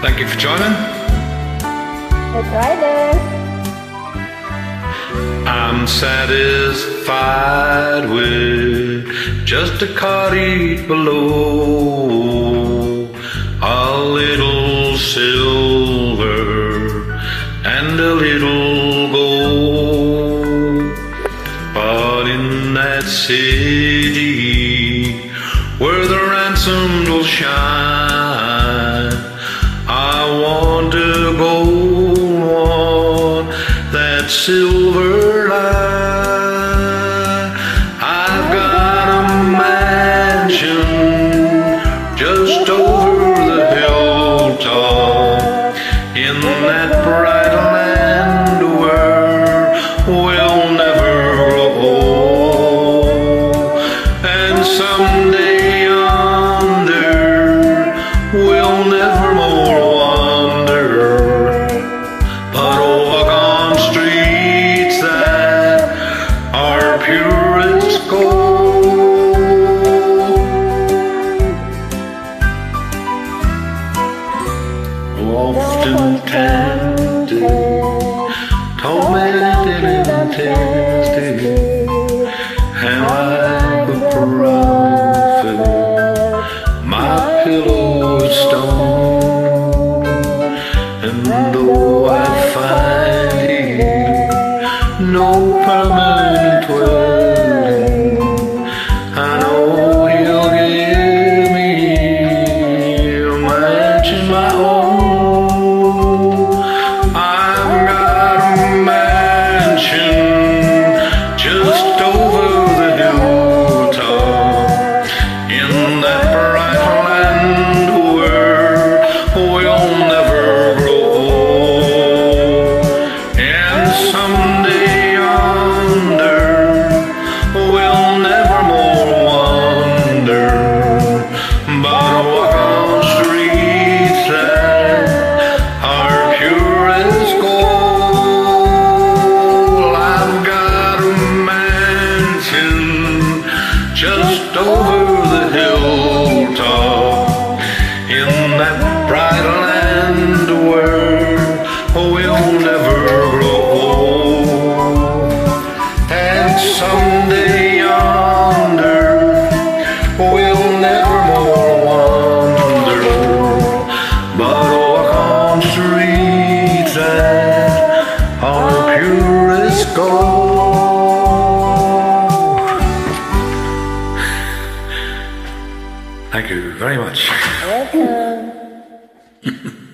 Thank you for joining. Let's riders. I'm satisfied with just a cottage below, a little silver and a little gold. But in that city where the ransomed will shine, silver Often tempted, tormented and tested, and like a prophet, my pillow is stone. And though I find here no permanent dwelling, I know he'll give me a mansion my own. Over the hilltop in that bright land where oh, we'll never grow old. And someday yonder we'll never more wander, but walk on streets that are pure as gold. Thank you very much. Welcome.